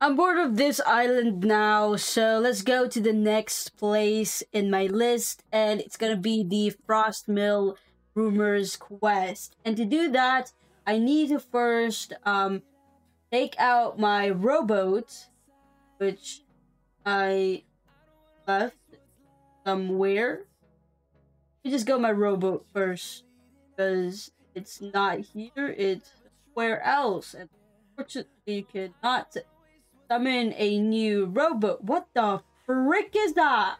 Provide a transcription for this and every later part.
I'm bored of this island now, so let's go to the next place in my list, and it's gonna be the Frostmill Rumors quest. And to do that, I need to first um, take out my rowboat, which I left somewhere. Let me just go my rowboat first, because it's not here, it's where else. And unfortunately, you cannot summon a new robot. What the frick is that?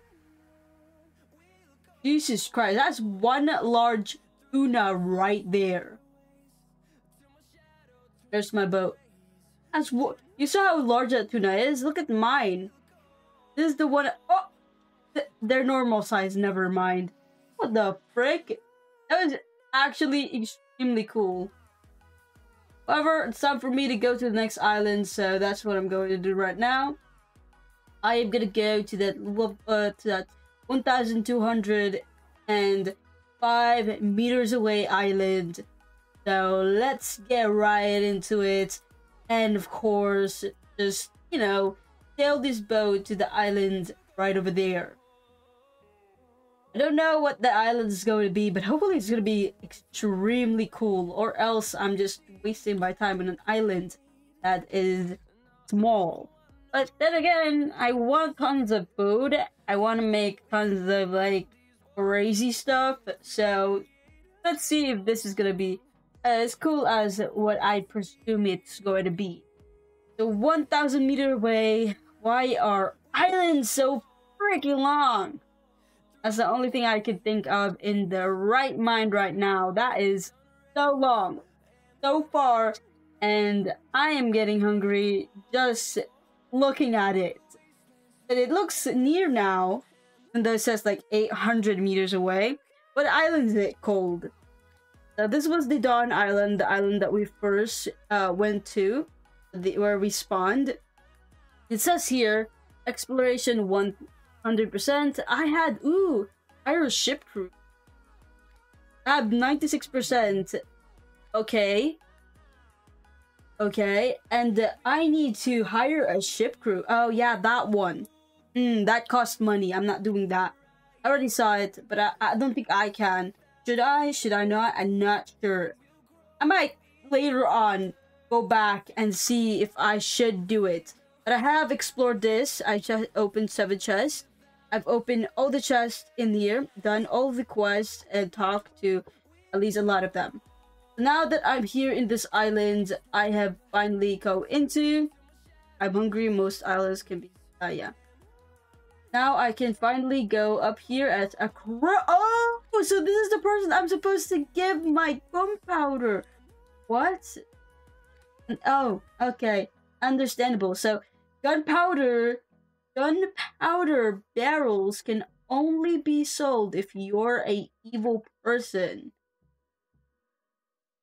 Jesus Christ, that's one large tuna right there. There's my boat. That's what you saw how large that tuna is. Look at mine. This is the one. Oh, th they're normal size. Never mind. What the frick? That was actually extremely cool. However, it's time for me to go to the next island, so that's what I'm going to do right now. I am gonna go to that uh, to that 1,205 meters away island. So let's get right into it, and of course, just you know, sail this boat to the island right over there. I don't know what the island is going to be, but hopefully it's going to be extremely cool. Or else I'm just wasting my time on an island that is small. But then again, I want tons of food. I want to make tons of like crazy stuff. So let's see if this is going to be as cool as what I presume it's going to be. So 1,000 meter away. Why are islands so freaking long? That's the only thing I could think of in the right mind right now. That is so long, so far, and I am getting hungry just looking at it. And it looks near now, and though it says like 800 meters away. What island is it called? So this was the Dawn Island, the island that we first uh, went to, the, where we spawned. It says here, exploration 1 100%. I had, ooh, Irish ship crew. I have 96%. Okay. Okay, and uh, I need to hire a ship crew. Oh yeah, that one. Hmm, that costs money. I'm not doing that. I already saw it, but I, I don't think I can. Should I? Should I not? I'm not sure. I might later on go back and see if I should do it. But I have explored this. I just opened seven chests. I've opened all the chests in here, done all the quests, and talked to at least a lot of them. Now that I'm here in this island, I have finally go into. I'm hungry. Most islands can be. Uh, yeah. Now I can finally go up here as a. Oh, so this is the person I'm supposed to give my gunpowder. What? Oh, okay. Understandable. So gunpowder Gunpowder barrels can only be sold if you're a evil person.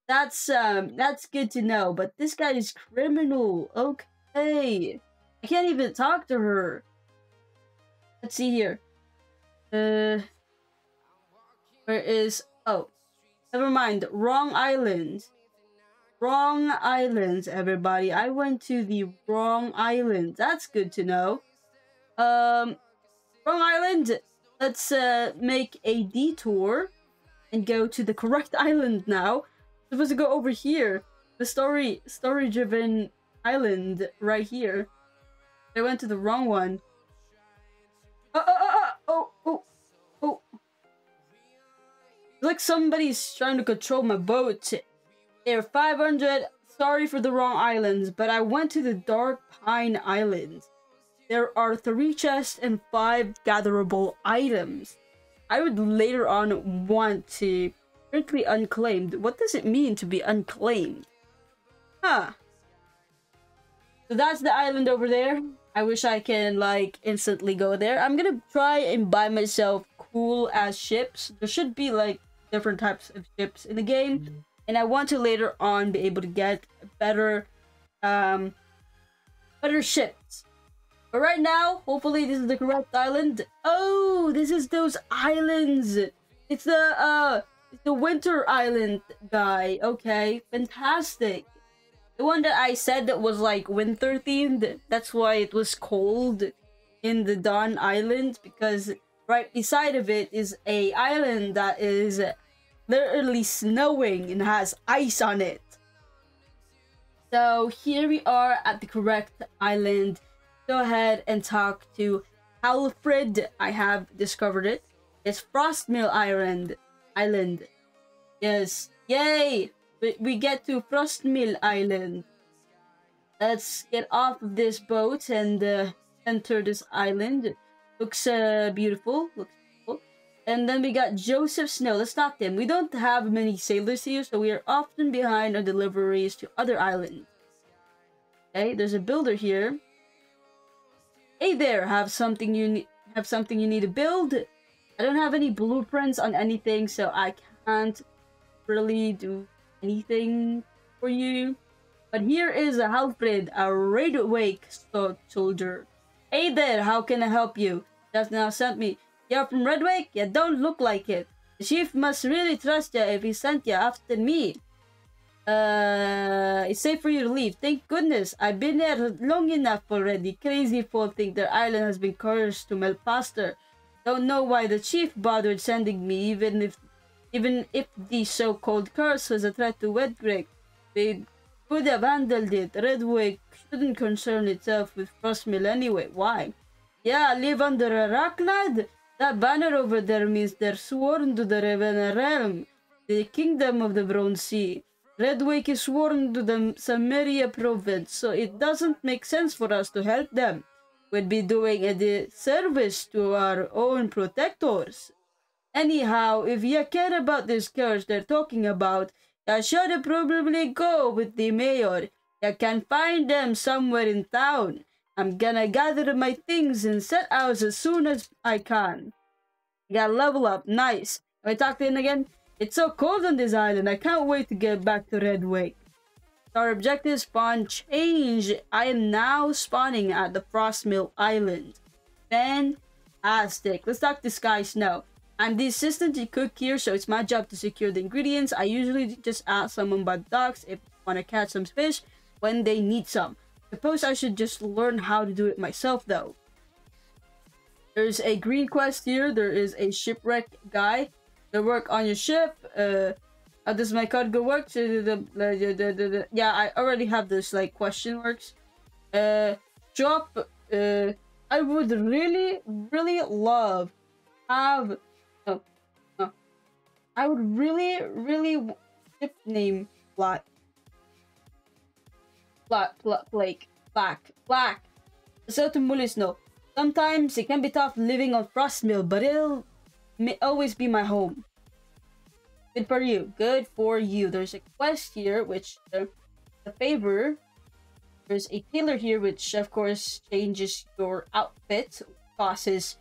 That's um that's good to know, but this guy is criminal. Okay. I can't even talk to her. Let's see here. Uh where is oh never mind. Wrong island. Wrong island, everybody. I went to the wrong island. That's good to know. Um, wrong island. Let's uh, make a detour and go to the correct island now. I'm supposed to go over here. The story, story-driven island right here. I went to the wrong one. Oh, oh, oh, oh, oh, oh. like somebody's trying to control my boat. Air 500. Sorry for the wrong islands, but I went to the Dark Pine Islands. There are three chests and five gatherable items. I would later on want to currently unclaimed. What does it mean to be unclaimed? Huh. So that's the island over there. I wish I can like instantly go there. I'm gonna try and buy myself cool ass ships. There should be like different types of ships in the game. Mm -hmm. And I want to later on be able to get better um better ships. But right now, hopefully this is the correct island. Oh, this is those islands. It's the, uh, it's the winter island guy. Okay, fantastic. The one that I said that was like winter themed. That's why it was cold in the Dawn Island because right beside of it is a island that is literally snowing and has ice on it. So here we are at the correct island. Go ahead and talk to Alfred. I have discovered it. It's Frostmill Island. Island. Yes. Yay! We get to Frostmill Island. Let's get off of this boat and uh, enter this island. Looks uh, beautiful. Looks beautiful. And then we got Joseph Snow. Let's talk to him. We don't have many sailors here, so we are often behind on deliveries to other islands. Okay, there's a builder here. Hey there, have something you need have something you need to build? I don't have any blueprints on anything, so I can't really do anything for you. But here is a Alfred, a Redwake soldier. Hey there, how can I help you? Just now sent me. You're from Redwake? You don't look like it. The chief must really trust you if he sent you after me. Uh, it's safe for you to leave. Thank goodness. I've been there long enough already. Crazy folk think their island has been cursed to melt faster. Don't know why the chief bothered sending me, even if even if the so-called curse was a threat to Redwake. They could have handled it. Redwake shouldn't concern itself with Frostmill anyway. Why? Yeah, live under a rock, lad. That banner over there means they're sworn to the Ravenna realm, the kingdom of the Bronze Sea. Redwake is sworn to the Samaria province, so it doesn't make sense for us to help them. We'd be doing a disservice to our own protectors. Anyhow, if you care about this curse they're talking about, you should probably go with the mayor. You can find them somewhere in town. I'm gonna gather my things and set out as soon as I can. You got level up, nice. Can I talk to him again? It's so cold on this island, I can't wait to get back to Redwake. Our objective spawn change. I am now spawning at the Frostmill Island. Fantastic. Let's talk to Sky Snow. I'm the assistant to cook here, so it's my job to secure the ingredients. I usually just ask someone about docks if they want to catch some fish when they need some. Suppose I should just learn how to do it myself, though. There's a green quest here. There is a shipwreck guy the work on your ship. Uh, how does my work? The, the, the, yeah, I already have this like question works. Uh, drop. Uh, I would really, really love have. I would really, really ship name Black. Black, Black, Blake, Black, Black. So to no. Sometimes it can be tough living on Frostmill, but it'll may always be my home. Good for you. Good for you. There's a quest here, which uh, a favor. There's a tailor here, which of course changes your outfit, costs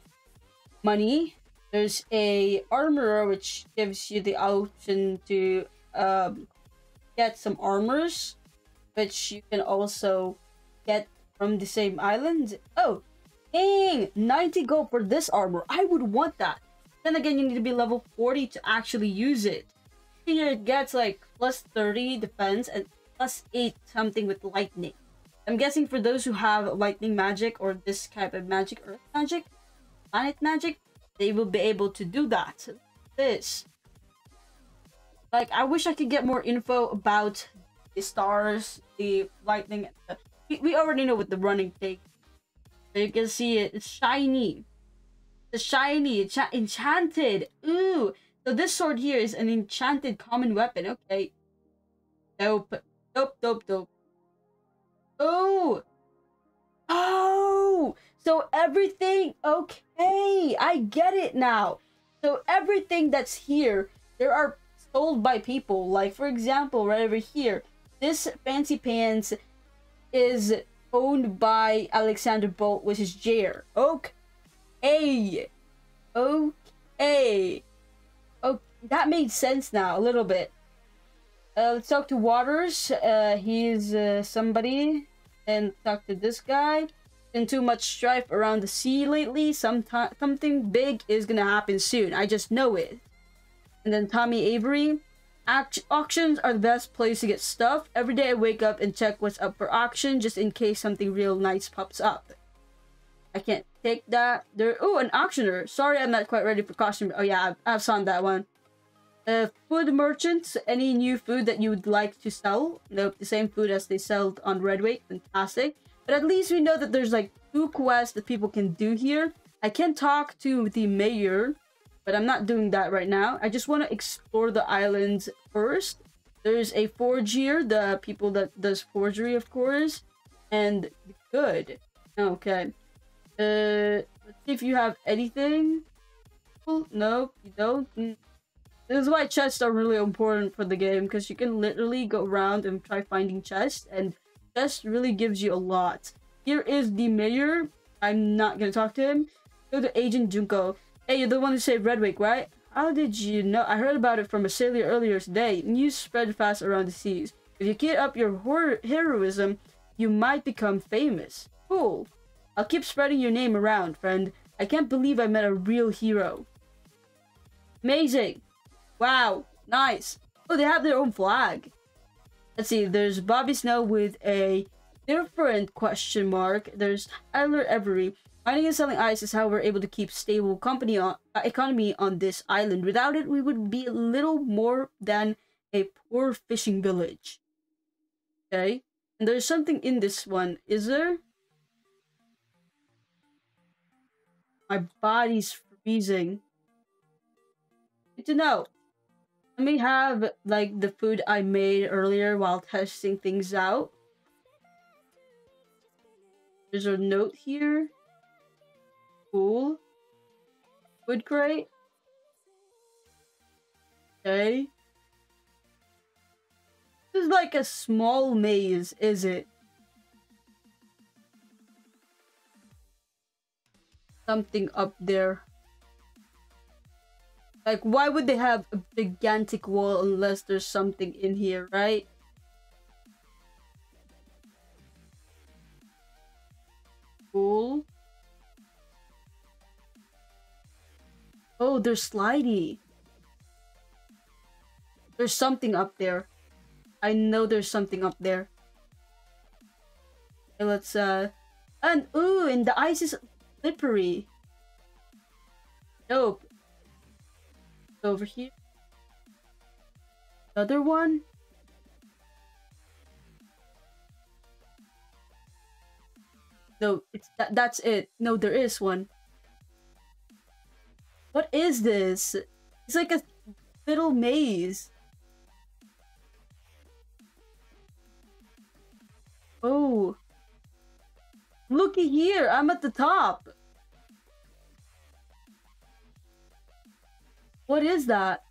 money. There's a armorer, which gives you the option to um, get some armors, which you can also get from the same island. Oh, dang! 90 gold for this armor. I would want that. Then again, you need to be level 40 to actually use it. Here it gets like plus 30 defense and plus 8 something with lightning. I'm guessing for those who have lightning magic or this type of magic, earth magic, planet magic, they will be able to do that. This. Like, I wish I could get more info about the stars, the lightning. We, already know what the running takes. So you can see it. It's shiny. The shiny, enchanted. Ooh. So this sword here is an enchanted common weapon. Okay. Dope. Dope, dope, dope. Oh. Oh. So everything. Okay. I get it now. So everything that's here, there are sold by people. Like, for example, right over here, this fancy pants is owned by Alexander Bolt, which is Jair. Okay. Okay. Okay. Oh, that made sense now, a little bit. Uh, let's talk to Waters. Uh, he's uh, somebody. And talk to this guy. Been too much strife around the sea lately. Sometime, something big is gonna happen soon. I just know it. And then Tommy Avery. Act auctions are the best place to get stuff. Every day I wake up and check what's up for auction just in case something real nice pops up. I can't take that. There. Oh, an auctioneer. Sorry, I'm not quite ready for costume. Oh yeah, I've, I've saw that one. Uh, food merchants. Any new food that you would like to sell? Nope, the same food as they sell on Redwake. Fantastic. But at least we know that there's like two quests that people can do here. I can talk to the mayor, but I'm not doing that right now. I just want to explore the islands first. There's a forger, the people that does forgery, of course, and good. Okay. Uh, let's see if you have anything. No, you don't. Mm. This is why chests are really important for the game, because you can literally go around and try finding chests, and chests really gives you a lot. Here is the mayor. I'm not gonna talk to him. Go to Agent Junko. Hey, you're the one who saved Redwake, right? How did you know? I heard about it from a sailor earlier today. News spread fast around the seas. If you keep up your heroism, you might become famous. Cool. I'll keep spreading your name around, friend. I can't believe I met a real hero. Amazing. Wow. Nice. Oh, they have their own flag. Let's see. There's Bobby Snow with a different question mark. There's Tyler Every. Mining and selling ice is how we're able to keep stable company on, uh, economy on this island. Without it, we would be a little more than a poor fishing village. Okay. And there's something in this one. Is there? My body's freezing. Good to know. Let me have like the food I made earlier while testing things out. There's a note here. Cool. Food crate. Okay. This is like a small maze, is it? Something up there. Like, why would they have a gigantic wall unless there's something in here, right? Cool. Oh, there's slidey. There's something up there. I know there's something up there. Okay, let's, uh... And, ooh, and the ice is slippery. Nope over here. Another one. No, it's that that's it. No, there is one. What is this? It's like a little maze. Oh. Looky here, I'm at the top. What is that?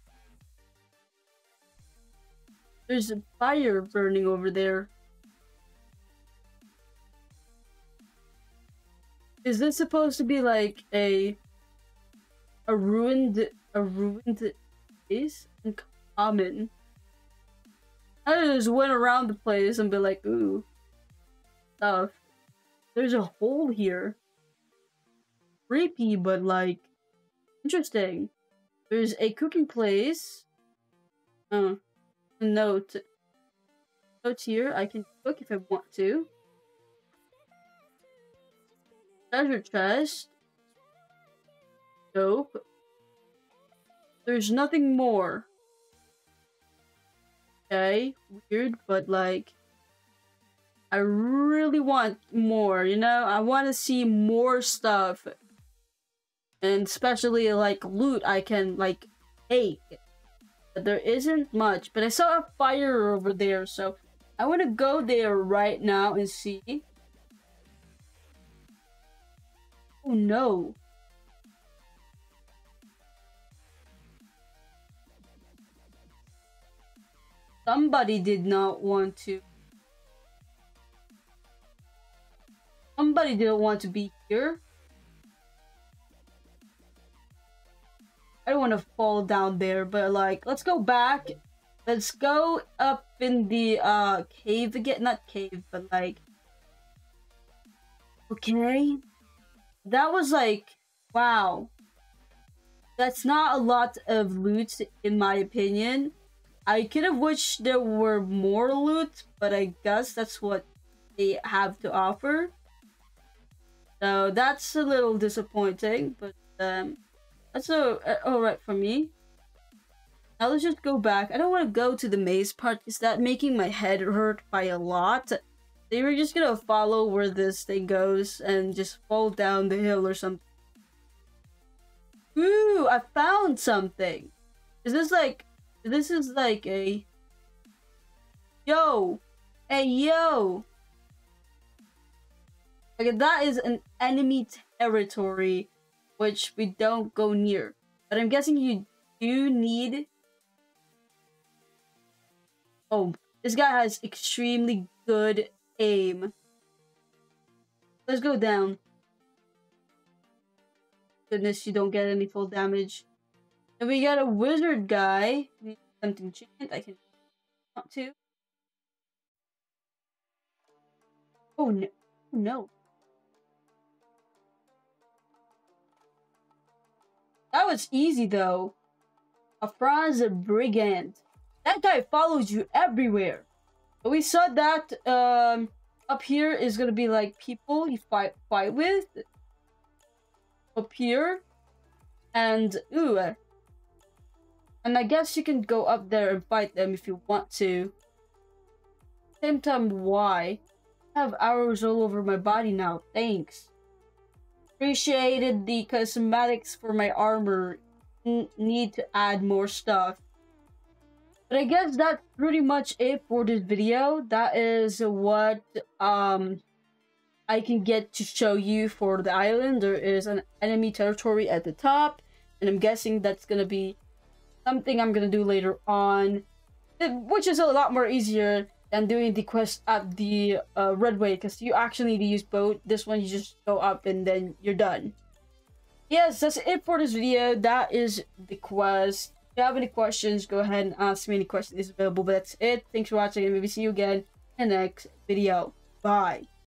There's a fire burning over there. Is this supposed to be like a a ruined a ruined place? Uncommon. I just went around the place and be like, ooh, stuff. There's a hole here. Creepy, but like interesting. There's a cooking place. Uh, a note. Note here. I can cook if I want to. Treasure chest. Nope. There's nothing more. Okay, weird, but like, I really want more, you know? I want to see more stuff and especially like loot I can like take. But there isn't much, but I saw a fire over there, so I want to go there right now and see. Oh no. Somebody did not want to. Somebody didn't want to be here. I don't want to fall down there, but like, let's go back. Let's go up in the uh cave again. Not cave, but like. Okay. That was like, wow. That's not a lot of loot, in my opinion. I could have wished there were more loot, but I guess that's what they have to offer. So that's a little disappointing, but um, that's a, a alright for me. Now let's just go back. I don't want to go to the maze part Is that making my head hurt by a lot. They were just gonna follow where this thing goes and just fall down the hill or something. Ooh, I found something. Is this like, this is like a, yo, hey yo. Okay, that is an enemy territory which we don't go near. But I'm guessing you do need... Oh, this guy has extremely good aim. Let's go down. Goodness, you don't get any full damage. And we got a wizard guy. Something chant I can want to. Oh no. Oh, no. That was easy though. A Franz brigand. That guy follows you everywhere. We saw that um, up here is gonna be like people you fight fight with. Up here, and ooh, and I guess you can go up there and fight them if you want to. Same time, why? I have arrows all over my body now. Thanks. Appreciated the cosmetics for my armor. N need to add more stuff. But I guess that's pretty much it for this video. That is what um I can get to show you for the island. There is an enemy territory at the top. And I'm guessing that's gonna be something I'm gonna do later on. Which is a lot more easier than doing the quest at the uh, Redwake because you actually need to use both. This one you just go up and then you're done. Yes, that's it for this video. That is the quest. If you have any questions, go ahead and ask me any questions available. But that's it. Thanks for watching and maybe see you again in the next video. Bye.